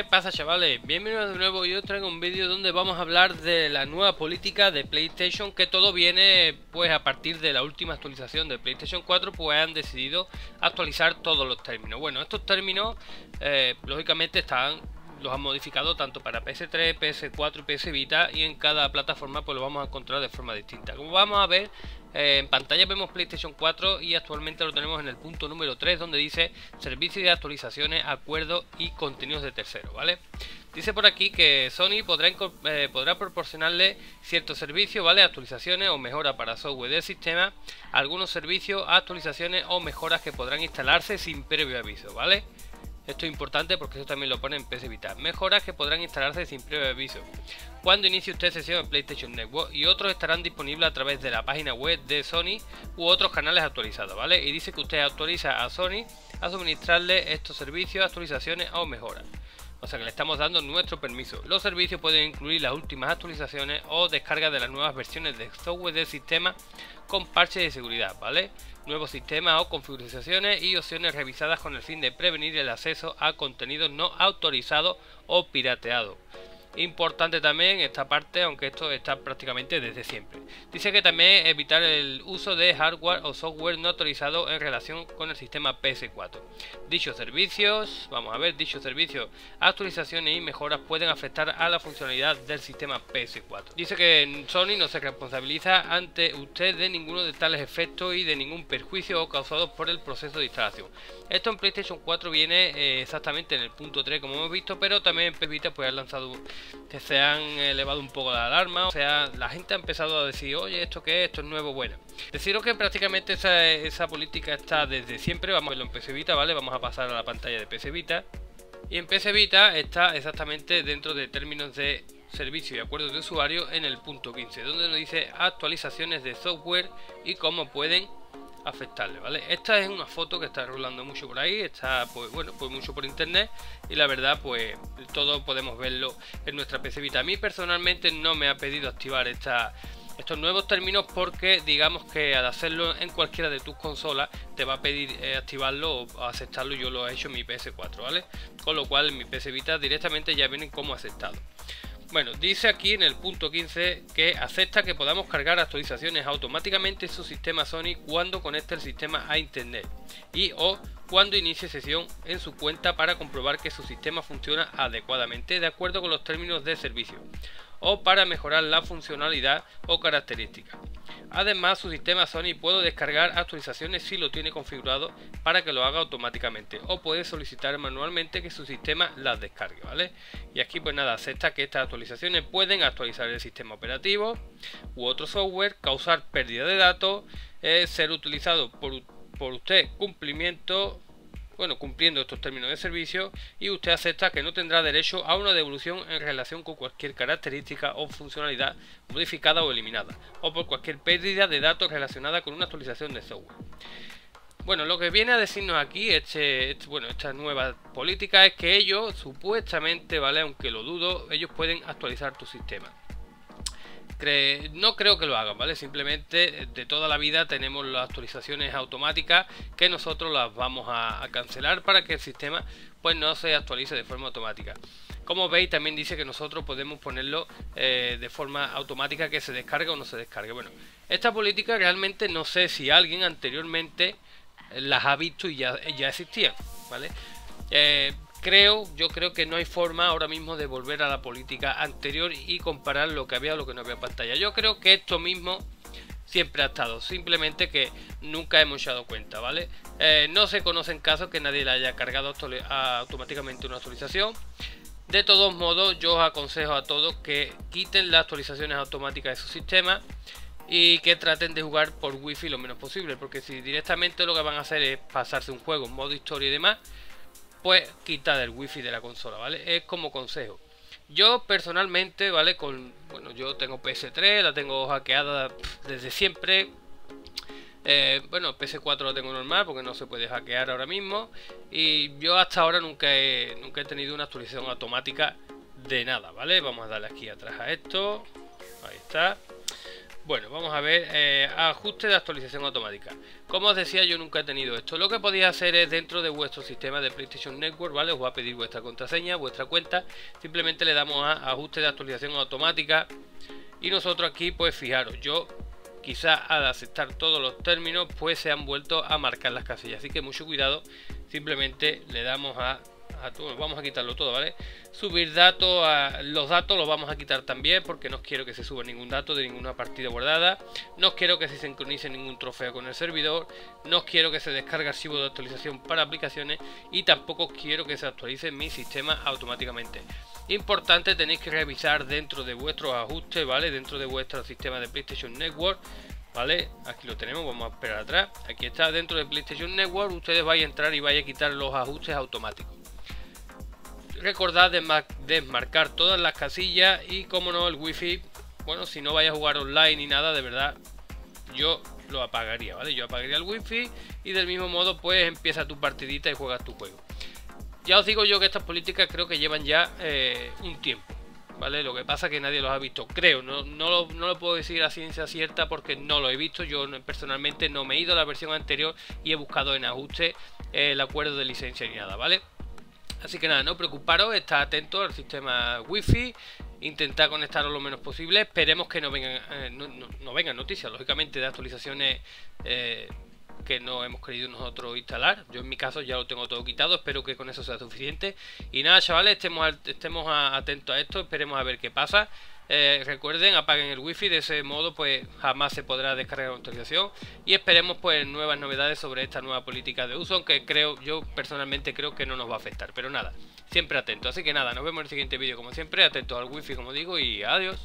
¿Qué pasa chavales? Bienvenidos de nuevo, yo traigo un vídeo donde vamos a hablar de la nueva política de PlayStation que todo viene pues a partir de la última actualización de PlayStation 4 pues han decidido actualizar todos los términos. Bueno, estos términos eh, lógicamente están los han modificado tanto para PS3, PS4 y PS Vita y en cada plataforma pues lo vamos a encontrar de forma distinta. Como vamos a ver, eh, en pantalla vemos PlayStation 4 y actualmente lo tenemos en el punto número 3 donde dice servicio de actualizaciones, acuerdos y contenidos de tercero, ¿vale? Dice por aquí que Sony podrá, eh, podrá proporcionarle ciertos servicios, ¿vale? Actualizaciones o mejoras para software del sistema, algunos servicios, actualizaciones o mejoras que podrán instalarse sin previo aviso, ¿vale? Esto es importante porque eso también lo pone en PS Vita. Mejoras que podrán instalarse sin previo aviso. Cuando inicie usted sesión en PlayStation Network y otros estarán disponibles a través de la página web de Sony u otros canales actualizados, ¿vale? Y dice que usted autoriza a Sony a suministrarle estos servicios, actualizaciones o mejoras. O sea que le estamos dando nuestro permiso. Los servicios pueden incluir las últimas actualizaciones o descarga de las nuevas versiones de software del sistema con parches de seguridad, ¿vale? Nuevos sistemas o configuraciones y opciones revisadas con el fin de prevenir el acceso a contenidos no autorizados o pirateados. Importante también esta parte, aunque esto está prácticamente desde siempre. Dice que también evitar el uso de hardware o software no autorizado en relación con el sistema PS4. Dichos servicios, vamos a ver, dichos servicios, actualizaciones y mejoras pueden afectar a la funcionalidad del sistema PS4. Dice que Sony no se responsabiliza ante usted de ninguno de tales efectos y de ningún perjuicio causado por el proceso de instalación. Esto en PlayStation 4 viene eh, exactamente en el punto 3 como hemos visto, pero también en PS Vita pues ha lanzado que se han elevado un poco la alarma, o sea, la gente ha empezado a decir, oye, ¿esto qué es? Esto es nuevo, bueno. Deciros que prácticamente esa, política está desde siempre, vamos a verlo en PS Vita, ¿vale? Vamos a pasar a la pantalla de PS Vita. Y en PS Vita está exactamente dentro de términos de servicio y acuerdos de usuario en el punto 15, donde nos dice actualizaciones de software y cómo pueden afectarle, ¿vale? Esta es una foto que está rolando mucho por ahí, está pues bueno, pues mucho por internet y la verdad pues todo podemos verlo en nuestra PC Vita. A mí personalmente no me ha pedido activar esta, estos nuevos términos porque digamos que al hacerlo en cualquiera de tus consolas te va a pedir eh, activarlo o aceptarlo, yo lo he hecho en mi PS4, ¿vale? Con lo cual en mi PC Vita directamente ya vienen como aceptado. Bueno, dice aquí en el punto 15 que acepta que podamos cargar actualizaciones automáticamente en su sistema Sony cuando conecte el sistema a internet y o cuando inicie sesión en su cuenta para comprobar que su sistema funciona adecuadamente de acuerdo con los términos de servicio o para mejorar la funcionalidad o características. Además, su sistema Sony puede descargar actualizaciones si lo tiene configurado para que lo haga automáticamente o puede solicitar manualmente que su sistema las descargue, ¿vale? Y aquí pues nada, acepta que estas actualizaciones pueden actualizar el sistema operativo u otro software, causar pérdida de datos, eh, ser utilizado por, por usted cumplimiento bueno, cumpliendo estos términos de servicio y usted acepta que no tendrá derecho a una devolución en relación con cualquier característica o funcionalidad modificada o eliminada, o por cualquier pérdida de datos relacionada con una actualización de software. Bueno, lo que viene a decirnos aquí, este, este, bueno, esta nueva política es que ellos, supuestamente, ¿vale? Aunque lo dudo, ellos pueden actualizar tu sistema no creo que lo hagan, ¿vale? Simplemente de toda la vida tenemos las actualizaciones automáticas que nosotros las vamos a, cancelar para que el sistema pues no se actualice de forma automática. Como veis también dice que nosotros podemos ponerlo eh, de forma automática que se descargue o no se descargue. Bueno, esta política realmente no sé si alguien anteriormente las ha visto y ya, ya existían, ¿vale? Eh, creo, yo creo que no hay forma ahora mismo de volver a la política anterior y comparar lo que había o lo que no había en pantalla. Yo creo que esto mismo siempre ha estado, simplemente que nunca hemos dado cuenta, ¿vale? Eh, no se conocen casos que nadie le haya cargado automáticamente una actualización. De todos modos, yo os aconsejo a todos que quiten las actualizaciones automáticas de su sistema y que traten de jugar por wifi lo menos posible, porque si directamente lo que van a hacer es pasarse un juego en modo historia y demás, pues quita el wifi de la consola, ¿vale? Es como consejo. Yo personalmente, ¿vale? Con, bueno, yo tengo PS3, la tengo hackeada desde siempre. Eh, bueno, PS4 la tengo normal porque no se puede hackear ahora mismo. Y yo hasta ahora nunca nunca he tenido una actualización automática de nada, ¿vale? Vamos a darle aquí atrás a esto. Ahí está. Bueno, vamos a ver, eh, ajuste de actualización automática. Como os decía, yo nunca he tenido esto. Lo que podéis hacer es dentro de vuestro sistema de PlayStation Network, ¿vale? Os va a pedir vuestra contraseña, vuestra cuenta. Simplemente le damos a ajuste de actualización automática. Y nosotros aquí, pues fijaros, yo quizá al aceptar todos los términos, pues se han vuelto a marcar las casillas. Así que mucho cuidado, simplemente le damos a vamos a quitarlo todo, ¿vale? Subir datos, a, los datos los vamos a quitar también porque no quiero que se suba ningún dato de ninguna partida guardada, no quiero que se sincronice ningún trofeo con el servidor, no quiero que se descargue archivo de actualización para aplicaciones y tampoco quiero que se actualice mi sistema automáticamente. Importante, tenéis que revisar dentro de vuestros ajustes, ¿vale? Dentro de vuestro sistema de PlayStation Network ¿Vale? Aquí lo tenemos, vamos a esperar atrás. Aquí está dentro de PlayStation Network. Ustedes vayan a entrar y vayan a quitar los ajustes automáticos recordad desmarcar todas las casillas y como no el wifi. Bueno si no vaya a jugar online ni nada de verdad yo lo apagaría vale yo apagaría el wifi y del mismo modo pues empieza tu partidita y juegas tu juego. Ya os digo yo que estas políticas creo que llevan ya eh, un tiempo ¿vale? Lo que pasa que nadie los ha visto, creo, no, no, lo, no, lo, puedo decir a ciencia cierta porque no lo he visto, yo personalmente no me he ido a la versión anterior y he buscado en ajuste el acuerdo de licencia ni nada, ¿vale? Así que nada, no preocuparos, está atento al sistema wifi, intentad conectaros lo menos posible, esperemos que no vengan, eh, noticias, lógicamente, de actualizaciones eh, que no hemos querido nosotros instalar. Yo en mi caso ya lo tengo todo quitado, espero que con eso sea suficiente. Y nada, chavales, estemos atentos a esto, esperemos a ver qué pasa. Eh, recuerden, apaguen el wifi, de ese modo pues jamás se podrá descargar la actualización y esperemos pues nuevas novedades sobre esta nueva política de uso, aunque creo, yo personalmente creo que no nos va a afectar, pero nada, siempre atentos. Así que nada, nos vemos en el siguiente vídeo como siempre, atentos al wifi como digo y adiós.